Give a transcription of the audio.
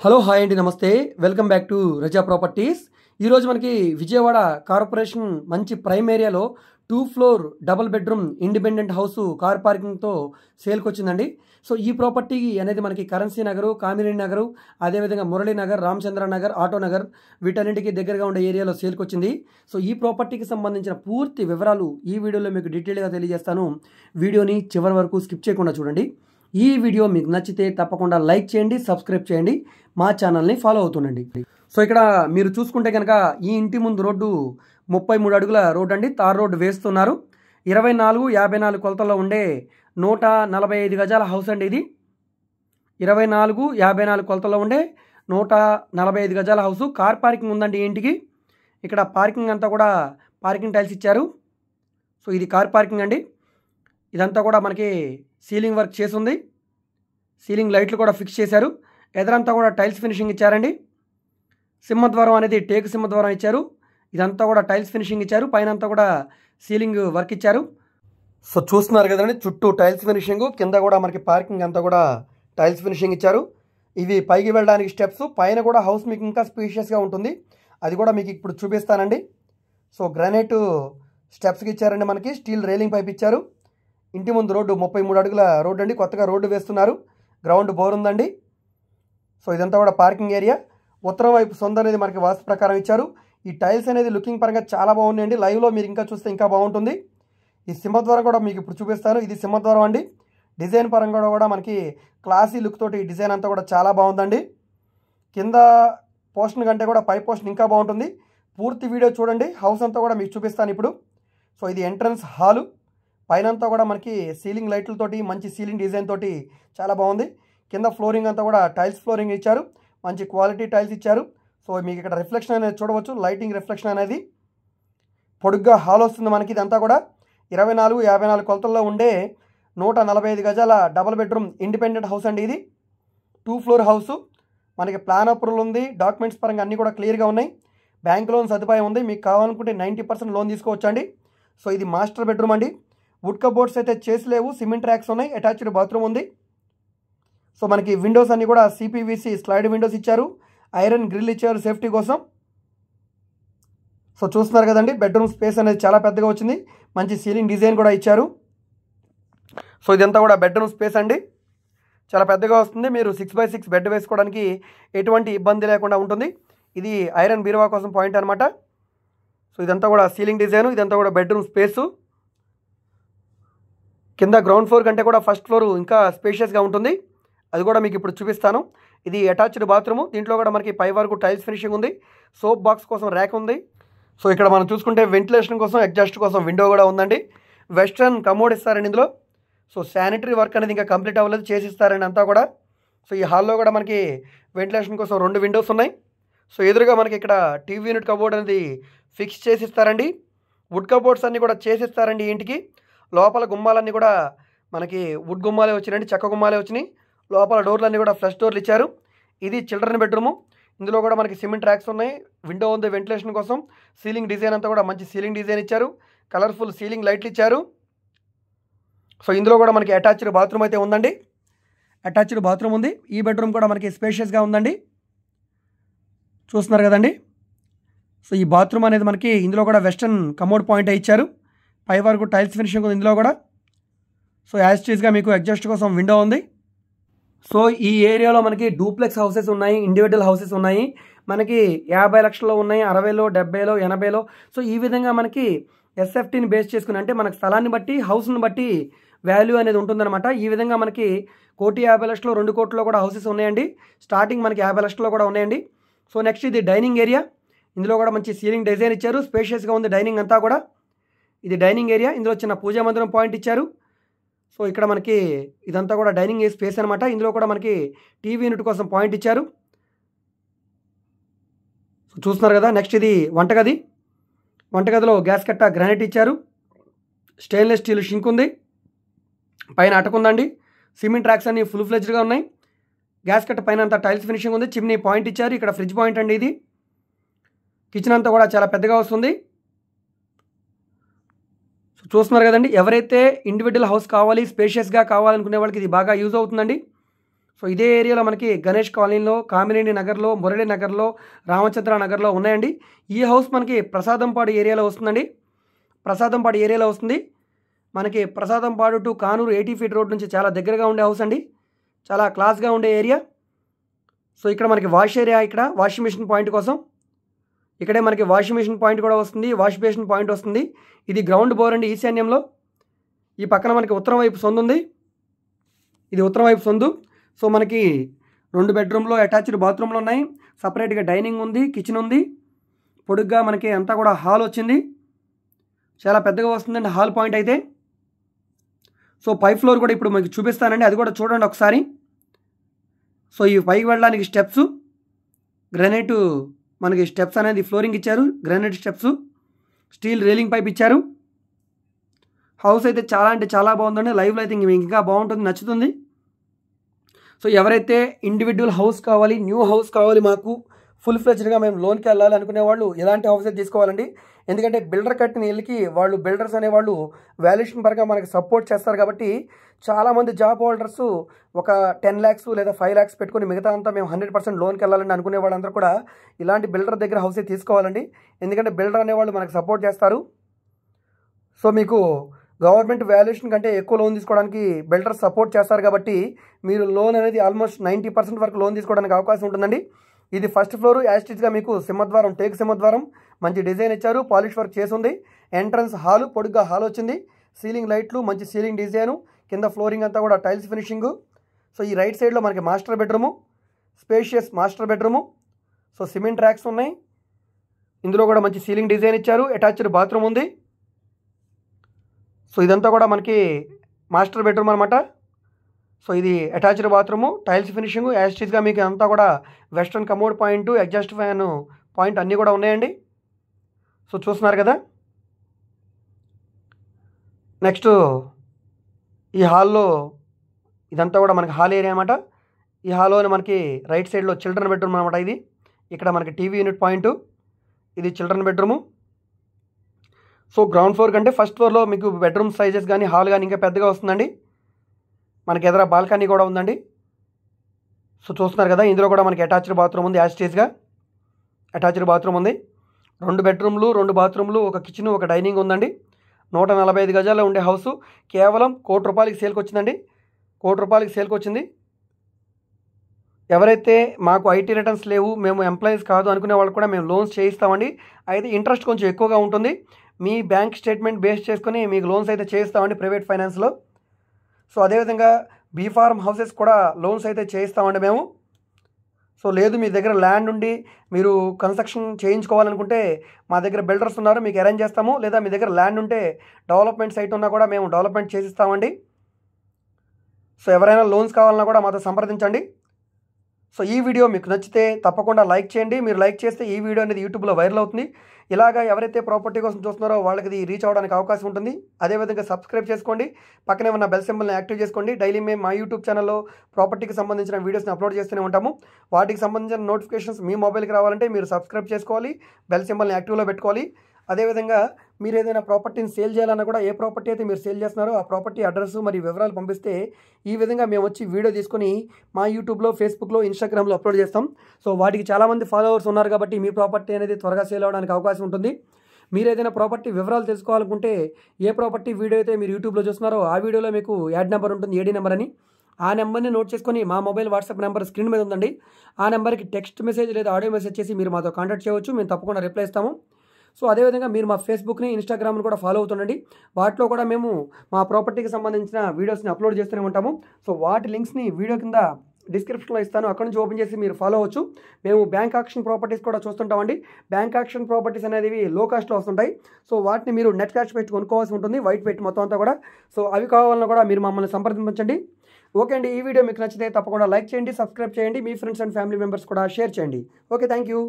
Hello hi అండి నమస్తే. Welcome back to Raza properties. ఈరోజు మనకి విజయవాడ కార్పొరేషన్ మంచి ప్రైమ్ ఏరియాలో two floor double bedroom independent house car పార్కింగ్తో సేల్కి వచ్చిందండి. సో ఈ ప్రాపర్టీ అనేది మనకి కరెన్సీ నగరు కామినేని నగరు అదేవిధంగా మురళీ నగర్ రామచంద్ర నగర్ ఆటో నగర్ వీటన్నిటికీ దగ్గరగా ఉండే ఏరియాలో సేల్కి వచ్చింది. సో ఈ ప్రాపర్టీకి సంబంధించిన పూర్తి వివరాలు ఈ వీడియోలో మీకు డీటెయిల్గా తెలియజేస్తాను. వీడియోని చివరి వరకు స్కిప్ చేయకుండా చూడండి. ఈ వీడియో మీకు నచ్చితే తప్పకుండా లైక్ చేయండి సబ్స్క్రైబ్ చేయండి మా ఛానల్ని ఫాలో అవుతుండండి. సో ఇక్కడ మీరు చూసుకుంటే కనుక ఈ ఇంటి ముందు రోడ్డు ముప్పై మూడు అడుగుల రోడ్డు అండి. తార్ రోడ్డు వేస్తున్నారు. ఇరవై నాలుగు యాభై నాలుగు కొలతల్లో ఉండే నూట నలభై ఐదు గజాల హౌస్ అండి ఇది. ఇరవై నాలుగు యాభై నాలుగు కొలతల్లో ఉండే నూట నలభై ఐదు గజాల హౌస్. కార్ పార్కింగ్ ఉందండి ఇంటికి. ఇక్కడ పార్కింగ్ అంతా కూడా పార్కింగ్ టైల్స్ ఇచ్చారు. సో ఇది కార్ పార్కింగ్ అండి. ఇదంతా కూడా మనకి సీలింగ్ వర్క్ చేసి ఉంది సీలింగ్ లైట్లు కూడా ఫిక్స్ చేశారు. ఎదరంతా కూడా టైల్స్ ఫినిషింగ్ ఇచ్చారండి. సింహద్వారం అనేది టేకు సింహద్వారం ఇచ్చారు. ఇదంతా కూడా టైల్స్ ఫినిషింగ్ ఇచ్చారు. పైన అంతా కూడా సీలింగ్ వర్క్ ఇచ్చారు. సో చూస్తున్నారు కదండి చుట్టూ టైల్స్ ఫినిషింగ్ కింద కూడా మనకి పార్కింగ్ అంతా కూడా టైల్స్ ఫినిషింగ్ ఇచ్చారు. ఇవి పైకి వెళ్ళడానికి స్టెప్స్ పైన కూడా హౌస్ మీకు ఇంకా స్పీషియస్గా ఉంటుంది. అది కూడా మీకు ఇప్పుడు చూపిస్తానండి. సో గ్రానైట్ స్టెప్స్కి ఇచ్చారండి మనకి స్టీల్ రైలింగ్ పైప్ ఇచ్చారు. ఇంటి ముందు రోడ్డు ముప్పై మూడు అడుగుల రోడ్డు అండి కొత్తగా రోడ్డు వేస్తున్నారు. గ్రౌండ్ బోర్ ఉందండి సో ఇదంతా కూడా పార్కింగ్ ఏరియా. ఉత్తరం వైపు సొంత అనేది మనకి వాస్తు ప్రకారం ఇచ్చారు. ఈ టైల్స్ అనేది లుకింగ్ పరంగా చాలా బాగున్నాయండి. లైవ్లో మీరు ఇంకా చూస్తే ఇంకా బాగుంటుంది. ఈ సింహద్వారం కూడా మీకు ఇప్పుడు చూపిస్తాను. ఇది సింహద్వారం అండి. డిజైన్ పరంగా కూడా మనకి క్లాసీ లుక్ తోటి ఈ డిజైన్ అంతా కూడా చాలా బాగుందండి. కింద పోర్షన్ కంటే కూడా పై పోర్షన్ ఇంకా బాగుంటుంది. పూర్తి వీడియో చూడండి. హౌస్ అంతా కూడా మీకు చూపిస్తాను ఇప్పుడు. సో ఇది ఎంట్రన్స్ హాలు. పైనంతా కూడా మనకి సీలింగ్ లైట్లతోటి మంచి సీలింగ్ డిజైన్ తోటి చాలా బాగుంది. కింద ఫ్లోరింగ్ అంతా కూడా టైల్స్ ఫ్లోరింగ్ ఇచ్చారు. మంచి క్వాలిటీ టైల్స్ ఇచ్చారు. సో మీకు ఇక్కడ రిఫ్లెక్షన్ అనేది చూడవచ్చు. లైటింగ్ రిఫ్లెక్షన్ అనేది పొడుగ్గా హాల్ వస్తుంది మనకి ఇదంతా కూడా. ఇరవై నాలుగు యాభై నాలుగు కొలతల్లో ఉండే నూట నలభై ఐదు గజాల డబల్ బెడ్రూమ్ ఇండిపెండెంట్ హౌస్ అండి ఇది. Two floor house. మనకి ప్లాన్ అప్రూవల్ ఉంది. డాక్యుమెంట్స్ పరంగా అన్నీ కూడా క్లియర్గా ఉన్నాయి. బ్యాంక్ లోన్ సదుపాయం ఉంది. మీకు కావాలనుకుంటే నైంటీ పర్సెంట్ లోన్ తీసుకోవచ్చు అండి సో ఇది మాస్టర్ బెడ్రూమ్ అండి. వుడ్ బోర్డ్స్ అయితే చేసి లేవు సిమెంట్ ర్యాక్స్ ఉన్నాయి అటాచ్డ్ బాత్రూమ్ ఉంది. సో మనకి విండోస్ అన్నీ కూడా సిపివిసి స్లైడ్ విండోస్ ఇచ్చారు. ఐరన్ గ్రిల్ ఇచ్చారు సేఫ్టీ కోసం. సో చూస్తున్నారు కదండి బెడ్రూమ్ స్పేస్ అనేది చాలా పెద్దగా వచ్చింది. మంచి సీలింగ్ డిజైన్ కూడా ఇచ్చారు. సో ఇదంతా కూడా బెడ్రూమ్ స్పేస్ అండి. చాలా పెద్దగా వస్తుంది. మీరు సిక్స్ బై సిక్స్ బెడ్ వేసుకోవడానికి ఎటువంటి ఇబ్బంది లేకుండా ఉంటుంది. ఇది ఐరన్ బీరువా కోసం పాయింట్ అనమాట సో ఇదంతా కూడా సీలింగ్ డిజైన్ ఇదంతా కూడా బెడ్రూమ్ స్పేసు కింద గ్రౌండ్ ఫ్లోర్ కంటే కూడా ఫస్ట్ ఫ్లోర్ ఇంకా స్పేషియస్గా ఉంటుంది. అది కూడా మీకు ఇప్పుడు చూపిస్తాను. ఇది అటాచ్డ్ బాత్రూమ్ దీంట్లో కూడా మనకి పై వరకు టైల్స్ ఫినిషింగ్ ఉంది. సోప్ బాక్స్ కోసం ర్యాక్ ఉంది. సో ఇక్కడ మనం చూసుకుంటే వెంటిలేషన్ కోసం ఎగ్జాస్ట్ కోసం విండో కూడా ఉందండి. వెస్ట్రన్ కమోడ్ ఇస్తారండి ఇందులో. సో శానిటరీ వర్క్ అనేది ఇంకా కంప్లీట్ అవ్వలేదు. చేసిస్తారండి అంతా కూడా. సో ఈ హాల్లో కూడా మనకి వెంటిలేషన్ కోసం రెండు విండోస్ ఉన్నాయి. సో ఎదురుగా మనకి ఇక్కడ టీవీ యూనిట్ కబోర్డ్ అనేది ఫిక్స్ చేసిస్తారండి వుడ్ కబోర్డ్స్ అన్నీ కూడా చేసిస్తారండి ఇంటికి. లోపల గుమ్మాలన్నీ కూడా మనకి వుడ్ గుమ్మాలే వచ్చినాయండి చెక్క గుమ్మాలే వచ్చినాయి. లోపల డోర్లన్నీ కూడా ఫ్లష్ డోర్లు ఇచ్చారు. ఇది చిల్డ్రన్ బెడ్రూము. ఇందులో కూడా మనకి సిమెంట్ ట్రాక్స్ ఉన్నాయి. విండో ఉంది వెంటిలేషన్ కోసం. సీలింగ్ డిజైన్ అంతా కూడా మంచి సీలింగ్ డిజైన్ ఇచ్చారు. కలర్ఫుల్ సీలింగ్ లైట్లు ఇచ్చారు. సో ఇందులో కూడా మనకి అటాచ్డ్ బాత్రూమ్ అయితే ఉందండి. అటాచ్డ్ బాత్రూమ్ ఉంది. ఈ బెడ్రూమ్ కూడా మనకి స్పేషియస్గా ఉందండి. చూస్తున్నారు కదండి? సో ఈ బాత్రూమ్ అనేది మనకి ఇందులో కూడా వెస్టర్న్ కమోడ్ పాయింట్ ఇచ్చారు. పై వరకు టైల్స్ ఫినిషింగ్ ఉంది ఇందులో కూడా. సో యాజ్ టీజ్గా మీకు అడ్జస్ట్ కోసం విండో ఉంది. సో ఈ ఏరియాలో మనకి డూప్లెక్స్ హౌసెస్ ఉన్నాయి ఇండివిజువల్ హౌసెస్ ఉన్నాయి. మనకి యాభై లక్షల్లో ఉన్నాయి అరవైలో డెబ్బైలో ఎనభైలో. సో ఈ విధంగా మనకి ఎస్ఎఫ్టీని బేస్ చేసుకుని అంటే మనకి స్థలాన్ని బట్టి హౌస్ని బట్టి వాల్యూ అనేది ఉంటుందన్నమాట. ఈ విధంగా మనకి కోటి యాభై లక్షలు రెండు కోట్లలో కూడా హౌసెస్ ఉన్నాయండి. స్టార్టింగ్ మనకి యాభై లక్షల్లో కూడా ఉన్నాయండి. సో నెక్స్ట్ ఇది డైనింగ్ ఏరియా. ఇందులో కూడా మంచి సీలింగ్ డిజైన్ ఇచ్చారు. స్పేషియస్గా ఉంది డైనింగ్ అంతా కూడా. ఇది డైనింగ్ ఏరియా. ఇందులో చిన్న పూజా మందిరం పాయింట్ ఇచ్చారు. సో ఇక్కడ మనకి ఇదంతా కూడా డైనింగ్ స్పేస్ అనమాట ఇందులో కూడా మనకి టీవీ యూనిట్ కోసం పాయింట్ ఇచ్చారు. సో చూస్తున్నారు కదా నెక్స్ట్ ఇది వంటగది. వంటగదిలో గ్యాస్ కట్ట గ్రానైట్ ఇచ్చారు. స్టెయిన్లెస్ స్టీల్ షింక్ ఉంది. పైన అటకుందండి సిమెంట్ ట్రాక్స్ అన్ని ఫుల్ ఫ్లెజ్డ్గా ఉన్నాయి. గ్యాస్ కట్ట పైన అంతా టైల్స్ ఫినిషింగ్ ఉంది. చిమ్నీ పాయింట్ ఇచ్చారు. ఇక్కడ ఫ్రిడ్జ్ పాయింట్ అండి ఇది. కిచెన్ అంతా కూడా చాలా పెద్దగా వస్తుంది. చూస్తున్నారు కదండి. ఎవరైతే ఇండివిజువల్ హౌస్ కావాలి స్పేషియస్గా కావాలనుకునే వాళ్ళకి ఇది బాగా యూజ్ అవుతుందండి. సో ఇదే ఏరియాలో మనకి గణేష్ కాలనీలో కామినేని నగర్లో మురళి నగర్లో రామచంద్ర నగర్లో ఉన్నాయండి. ఈ హౌస్ మనకి ప్రసాదంపాడు ఏరియాలో వస్తుందండి. ప్రసాదంపాడు ఏరియాలో వస్తుంది. మనకి Prasadampadu to Kanuru eighty feet road నుంచి చాలా దగ్గరగా ఉండే హౌస్ అండి. చాలా క్లాస్గా ఉండే ఏరియా సో ఇక్కడ మనకి వాష్ ఏరియా ఇక్కడ వాషింగ్ మిషన్ పాయింట్ కోసం ఇక్కడే మనకి వాషింగ్ మిషన్ పాయింట్ కూడా వస్తుంది వాష్ బేసిన్ పాయింట్ వస్తుంది. ఇది గ్రౌండ్ బోర్ అండి ఈశాన్యంలో. ఈ పక్కన మనకి ఉత్తరం వైపు సొందు ఉంది. ఇది ఉత్తరం వైపు సొందు. సో మనకి రెండు బెడ్రూమ్లో అటాచ్డ్ బాత్రూమ్లు ఉన్నాయి. సపరేట్గా డైనింగ్ ఉంది కిచెన్ ఉంది. పొడుగ్గా మనకి అంతా కూడా హాల్ వచ్చింది. చాలా పెద్దగా వస్తుందండి హాల్ పాయింట్ అయితే. సో పై ఫ్లోర్ కూడా ఇప్పుడు మీకు చూపిస్తానండి. అది కూడా చూడండి ఒకసారి. సో ఈ పైకి వెళ్ళడానికి స్టెప్స్ గ్రనైటు మనకి స్టెప్స్ అనేది ఫ్లోరింగ్ ఇచ్చారు granite steps steel railing pipe ఇచ్చారు. హౌస్ అయితే చాలా అంటే చాలా బాగుందండి లైవ్లో అయితే ఇంక ఇంకా బాగుంటుంది నచ్చుతుంది. సో ఎవరైతే ఇండివిజువల్ హౌస్ కావాలి న్యూ హౌస్ కావాలి మాకు ఫుల్ ఫ్లెజ్డ్గా మేము లోన్కి వెళ్ళాలి అనుకునే వాళ్ళు ఎలాంటి హౌసెస్ తీసుకోవాలండి? ఎందుకంటే బిల్డర్ కట్టిన ఇళ్ళకి వాళ్ళు బిల్డర్స్ అనేవాళ్ళు వాల్యుయేషన్ పరంగా మనకి సపోర్ట్ చేస్తారు కాబట్టి చాలామంది జాబ్ హోల్డర్స్ ఒక టెన్ ల్యాక్స్ లేదా ఫైవ్ ల్యాక్స్ పెట్టుకుని మిగతా అంతా మేము హండ్రెడ్ పర్సెంట్ లోన్కి వెళ్ళాలని అనుకునే వాళ్ళందరూ కూడా ఇలాంటి బిల్డర్ దగ్గర హౌసే తీసుకోవాలండి. ఎందుకంటే బిల్డర్ అనేవాళ్ళు మనకు సపోర్ట్ చేస్తారు. సో మీకు గవర్నమెంట్ వాల్యుయేషన్ కంటే ఎక్కువ లోన్ తీసుకోవడానికి బిల్డర్ సపోర్ట్ చేస్తారు కాబట్టి మీరు లోన్ అనేది ఆల్మోస్ట్ నైంటీ పర్సెంట్ వరకు లోన్ తీసుకోవడానికి అవకాశం ఉంటుందండి. ఇది ఫస్ట్ ఫ్లోర్ యాస్టిచ్గా మీకు సింహద్వారం టేక్ సింహద్వారం. మంచి డిజైన్ ఇచ్చారు పాలిష్ వర్క్ చేసి ఉంది ఎంట్రన్స్ హాలు పొడుగ్గా హాల్ వచ్చింది. సీలింగ్ లైట్లు మంచి సీలింగ్ డిజైను. కింద ఫ్లోరింగ్ అంతా కూడా టైల్స్ ఫినిషింగ్. సో ఈ రైట్ సైడ్లో మనకి master bedroom. Spacious master bedroom. So cement racks ఉన్నాయి. ఇందులో కూడా మంచి సీలింగ్ డిజైన్ ఇచ్చారు. అటాచ్డ్ బాత్రూమ్ ఉంది. సో ఇదంతా కూడా మనకి మాస్టర్ బెడ్రూమ్ అనమాట సో ఇది అటాచ్డ్ బాత్రూము టైల్స్ ఫినిషింగ్ యాస్టీస్గా మీకు అంతా కూడా western commode point exhaust fan point అన్నీ కూడా ఉన్నాయండి. సో చూస్తున్నారు కదా? నెక్స్ట్ ఈ హాల్లో ఇదంతా కూడా మనకి హాల్ ఏరియా అనమాట ఈ హాల్లోనే మనకి రైట్ సైడ్లో చిల్డ్రన్ బెడ్రూమ్ అనమాట ఇది. ఇక్కడ మనకి టీవీ యూనిట్ పాయింట్ ఇది children bedroom. So ground floor కంటే ఫస్ట్ ఫ్లోర్లో మీకు బెడ్రూమ్ సైజెస్ కానీ హాల్ కానీ ఇంకా పెద్దగా వస్తుందండి. మనకి ఎదుర బాల్కనీ కూడా ఉందండి. సో చూస్తున్నారు కదా ఇందులో కూడా మనకి అటాచ్డ్ బాత్రూమ్ ఉంది యాస్టేజ్గా అటాచ్డ్ బాత్రూమ్ ఉంది. రెండు బెడ్రూమ్లు రెండు బాత్రూమ్లు ఒక కిచెన్ ఒక డైనింగ్ ఉందండి. నూట నలభై ఐదు గజాల్లో ఉండే హౌస్. కేవలం కోటి రూపాయలకి సేల్కి వచ్చిందండి. కోటి రూపాయలకి సేల్కి వచ్చింది. ఎవరైతే మాకు ఐటీ రిటర్న్స్ లేవు మేము ఎంప్లాయీస్ కాదు అనుకునే వాళ్ళు కూడా మేము లోన్స్ చేయిస్తామండి. అయితే ఇంట్రెస్ట్ కొంచెం ఎక్కువగా ఉంటుంది. మీ బ్యాంక్ స్టేట్మెంట్ బేస్ చేసుకొని మీకు లోన్స్ అయితే చేయిస్తామండి ప్రైవేట్ ఫైనాన్స్లో. సో అదేవిధంగా బీ ఫార్మ్ హౌసెస్ కూడా లోన్స్ అయితే చేయిస్తామండి మేము. సో లేదు మీ దగ్గర ల్యాండ్ ఉండి మీరు కన్స్ట్రక్షన్ చేయించుకోవాలనుకుంటే మా దగ్గర బిల్డర్స్ ఉన్నారు మీకు అరేంజ్ చేస్తాము. లేదా మీ దగ్గర ల్యాండ్ ఉంటే డెవలప్మెంట్ సైట్ ఉన్నా కూడా మేము డెవలప్మెంట్ చేసిస్తామండి. సో ఎవరైనా లోన్స్ కావాలన్నా కూడా మాతో సంప్రదించండి. సో ఈ వీడియో మీకు నచ్చితే తప్పకుండా లైక్ చేయండి. మీరు లైక్ చేస్తే ఈ వీడియో అనేది యూట్యూబ్లో వైరల్ అవుతుంది. ఇలాగా ఎవరైతే ప్రాపర్టీ కోసం చూస్తున్నారో వాళ్ళకి ఇది రీచ్ అవ్వడానికి అవకాశం ఉంటుంది. అదేవిధంగా సబ్స్క్రైబ్ చేసుకోండి. పక్కనే ఉన్న బెల్ సింబల్ని యాక్టివ్ చేసుకోండి. డైలీ మేము మా యూట్యూబ్ ఛానల్లో ప్రాపర్టీకి సంబంధించిన వీడియోస్ని అప్లోడ్ చేస్తూనే ఉంటాము. వాటికి సంబంధించిన నోటిఫికేషన్స్ మీ మొబైల్కి రావాలంటే మీరు సబ్స్క్రైబ్ చేసుకోవాలి. బెల్ సింబల్ని యాక్టివ్లో పెట్టుకోవాలి. అదేవిధంగా మీరు ఏదైనా ప్రాపర్టీని సేల్ చేయాలన్నా కూడా ఏ ప్రాపర్టీ అయితే మీరు సేల్ చేస్తున్నారో ఆ ప్రాపర్టీ అడ్రస్ మరియు వివరాలు పంపిస్తే ఈ విధంగా మేము వచ్చి వీడియో తీసుకొని మా యూట్యూబ్లో ఫేస్బుక్లో ఇన్స్టాగ్రామ్లో అప్లోడ్ చేస్తాం. సో వాటికి చాలామంది ఫాలోవర్స్ ఉన్నారు కాబట్టి మీ ప్రాపర్టీ అనేది త్వరగా సేల్ అవ్వడానికి అవకాశం ఉంటుంది. మీరు ఏదైనా ప్రాపర్టీ వివరాలు తెలుసుకోవాలనుకుంటే ఏ ప్రాపర్టీ వీడియో అయితే మీరు యూట్యూబ్లో చూస్తున్నారో ఆ వీడియోలో మీకు యాడ్ నెంబర్ ఉంటుంది ఏడీ నెంబర్ అని. ఆ నెంబర్ని నోట్ చేసుకొని మా మొబైల్ వాట్సాప్ నెంబర్ స్క్రీన్ మీద ఉందండి. ఆ నెంబర్కి టెక్స్ట్ మెసేజ్ లేదా ఆడియో మెసేజ్ చేసి మీరు మాతో కాంటాక్ట్ చేయవచ్చు. మేము తప్పకుండా రిప్లై ఇస్తాము. సో అదేవిధంగా మీరు మా ఫేస్బుక్ని ఇన్స్టాగ్రామ్ని కూడా ఫాలో అవుతుండండి. వాటిలో కూడా మేము మా ప్రాపర్టీకి సంబంధించిన వీడియోస్ని అప్లోడ్ చేస్తూనే ఉంటాము. సో వాటి లింక్స్ని వీడియో కింద డిస్క్రిప్షన్లో ఇస్తాను. అక్కడ నుంచి ఓపెన్ చేసి మీరు ఫాలో అవ్వచ్చు. మేము బ్యాంక్ ఆక్షన్ ప్రాపర్టీస్ కూడా చూస్తుంటామండి. బ్యాంక్ ఆక్షన్ ప్రాపర్టీస్ అనేవి లో కాస్ట్లో వస్తుంటాయి. సో వాటిని మీరు నెట్ క్యాష్ పెట్టి కొనుక్కోవాల్సి ఉంటుంది వైట్ పెట్టి మొత్తం అంతా కూడా. సో అవి కావాలన్నా కూడా మీరు మమ్మల్ని సంప్రదించండి ఓకే అండి ఈ వీడియో మీకు నచ్చితే తప్పకుండా లైక్ చేయండి సబ్స్క్రైబ్ చేయండి. మీ ఫ్రెండ్స్ అండ్ ఫ్యామిలీ మెంబర్స్ కూడా షేర్ చేయండి. Okay thank you